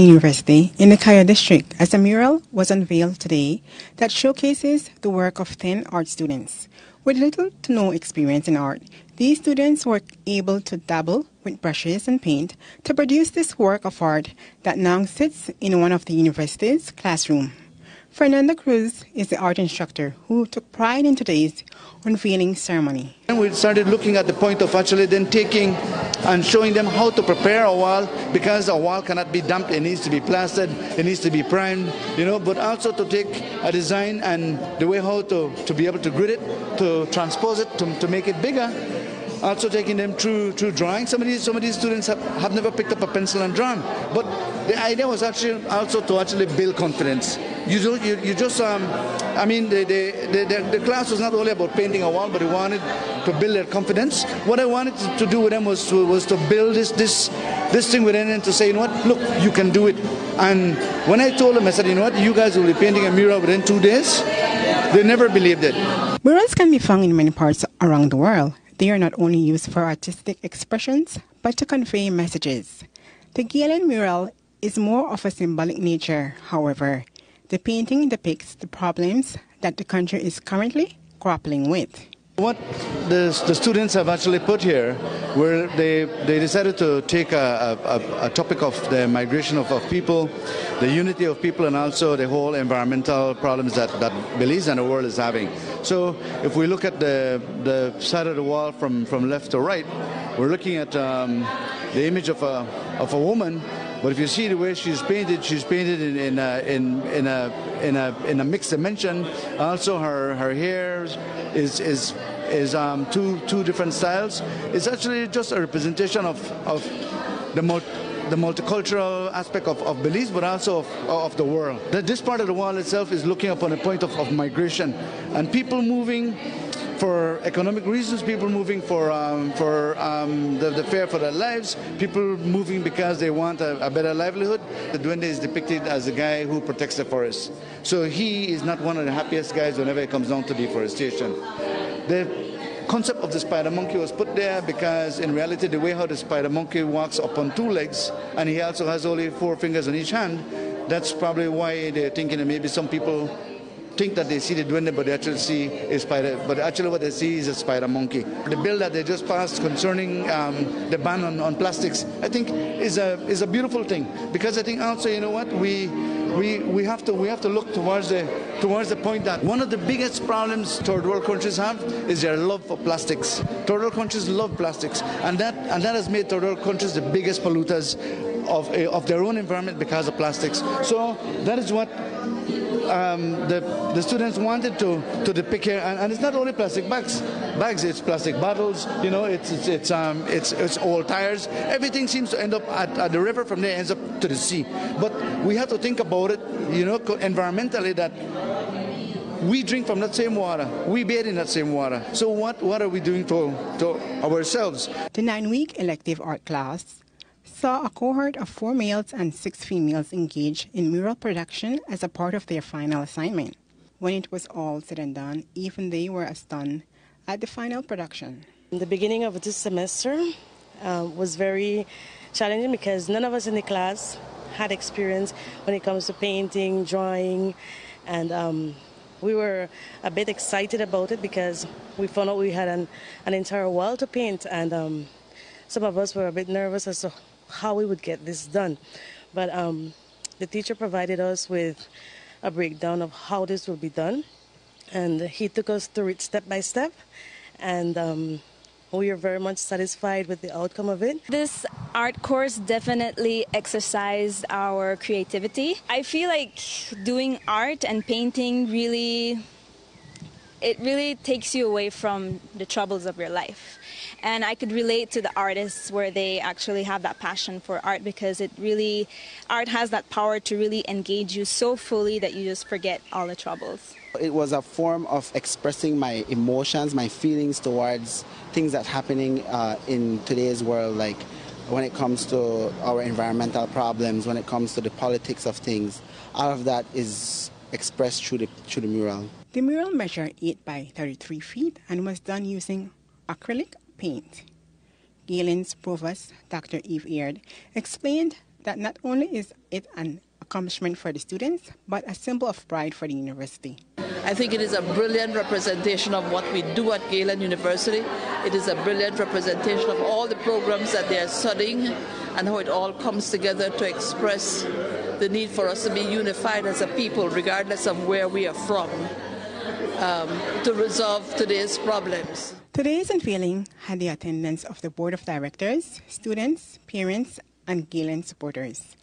University in the Cayo district as a mural was unveiled today that showcases the work of 10 art students. With little to no experience in art, these students were able to dabble with brushes and paint to produce this work of art that now sits in one of the university's classroom. Fernando Cruz is the art instructor who took pride in today's unveiling ceremony. And we started looking at the point of actually then taking and showing them how to prepare a wall because a wall cannot be dumped, it needs to be plastered, it needs to be primed, you know, but also to take a design and the way how to, to be able to grid it, to transpose it, to, to make it bigger also taking them through through drawing. Some of these some of these students have, have never picked up a pencil and drawn, but the idea was actually also to actually build confidence. You do, you, you just um, I mean the, the, the, the, class was not only about painting a wall, but we wanted to build their confidence. What I wanted to, do with them was to, was to build this this this thing within them to say, you know what, look, you can do it. And when I told them, I said, you know what, you guys will be painting a mural within two days. They never believed it. Murals can be found in many parts around the world. They are not only used for artistic expressions, but to convey messages. The Galen mural is more of a symbolic nature, however. The painting depicts the problems that the country is currently grappling with. What the, the students have actually put here, where they, they decided to take a, a, a topic of the migration of, of, people, the unity of people, and also the whole environmental problems that, that Belize and the world is having. So if we look at the, the side of the wall from, from left to right, we're looking at um, the image of a, of a woman but if you see the way she's painted, she's painted in, in, a, in, in, a, in, a, in a mixed dimension. Also, her, her hair is, is, is um, two, two different styles. It's actually just a representation of, of the, the multicultural aspect of, of Belize, but also of, of the world. This part of the wall itself is looking upon a point of, of migration and people moving for economic reasons, people moving for um, for um, the, the fare for their lives, people moving because they want a, a, better livelihood. The duende is depicted as a guy who protects the forest. So he is not one of the happiest guys whenever it comes down to deforestation. The concept of the spider monkey was put there because in reality the way how the spider monkey walks upon two legs and he also has only four fingers on each hand, that's probably why they're thinking that maybe some people think that they see the duende, but they actually see a spider. But actually, what they see is a spider monkey. The bill that they just passed concerning um, the ban on, on plastics, I think, is a is a beautiful thing because I think also, you know what, we we, we have to we have to look towards the towards the point that one of the biggest problems third world countries have is their love for plastics. Third world countries love plastics, and that and that has made third world countries the biggest polluters of of their own environment because of plastics. So that is what um, the, the students wanted to, to depict here, and, and, it's not only plastic bags, bags, it's plastic bottles, you know, it's, it's, it's, um, it's, it's tires. Everything seems to end up at, at the river, from there ends up to the sea. But we have to think about it, you know, environmentally that we drink from that same water. We bathe in that same water. So what, what are we doing to, to ourselves? The nine-week elective art class saw a cohort of four males and six females engage in mural production as a part of their final assignment. When it was all said and done, even they were astounded at the final production. The beginning of this semester uh, was very challenging because none of us in the class had experience when it comes to painting, drawing, and um, we were a bit excited about it because we found out we had an, an entire wall to paint, and um, some of us were a bit nervous as to how we would get this done. But um, the teacher provided us with a breakdown of how this will be done. And he took us through it step by step. And um, we are very much satisfied with the outcome of it. This art course definitely exercised our creativity. I feel like doing art and painting really it really takes you away from the troubles of your life. And I could relate to the artists where they actually have that passion for art because it really, art has that power to really engage you so fully that you just forget all the troubles. It was a form of expressing my emotions, my feelings towards things that are happening uh, in today's world, like when it comes to our environmental problems, when it comes to the politics of things. All of that is expressed through the, through the mural. The mural measured 8 by 33 feet and was done using acrylic paint. Galen's provost, Dr. Eve Aird, explained that not only is it an accomplishment for the students, but a symbol of pride for the university. I think it is a brilliant representation of what we do at Galen University. It is a brilliant representation of all the programs that they are studying and how it all comes together to express the need for us to be unified as a people, regardless of where we are from, um, to resolve today's problems. Today's unveiling had the attendance of the board of directors, students, parents, and Galen supporters.